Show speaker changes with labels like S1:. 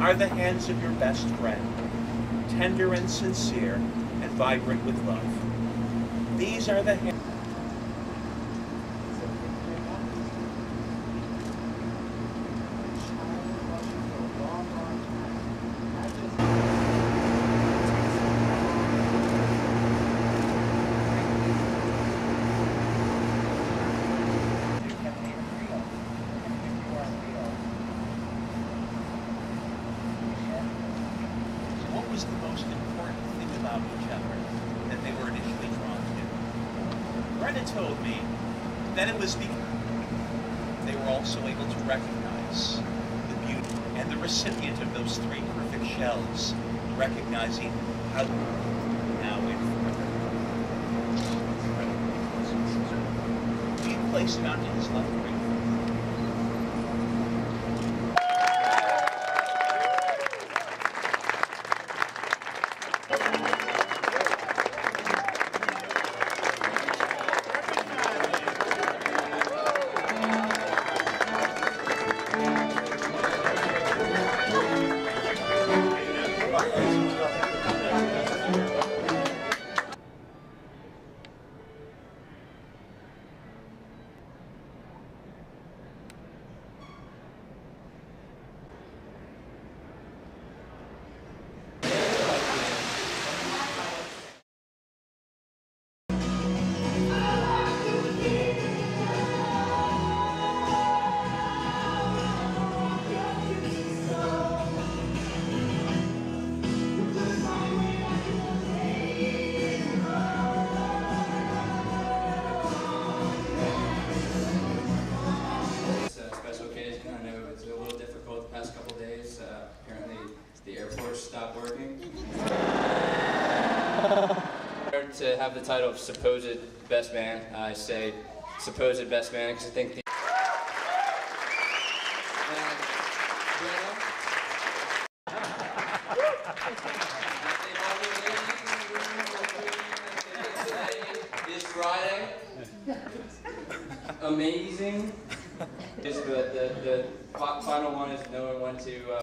S1: are the hands of your best friend, tender and sincere and vibrant with love. These are the hands. What was the most important that they were initially drawn to? Brenna told me that it was because they were also able to recognize the beauty and the recipient of those three perfect shells, recognizing how now in He placed left.
S2: The airport stopped working. to have the title of supposed best man, I say supposed best man because I think the. This Friday amazing. Just the, the, the final one is no one went to. Uh,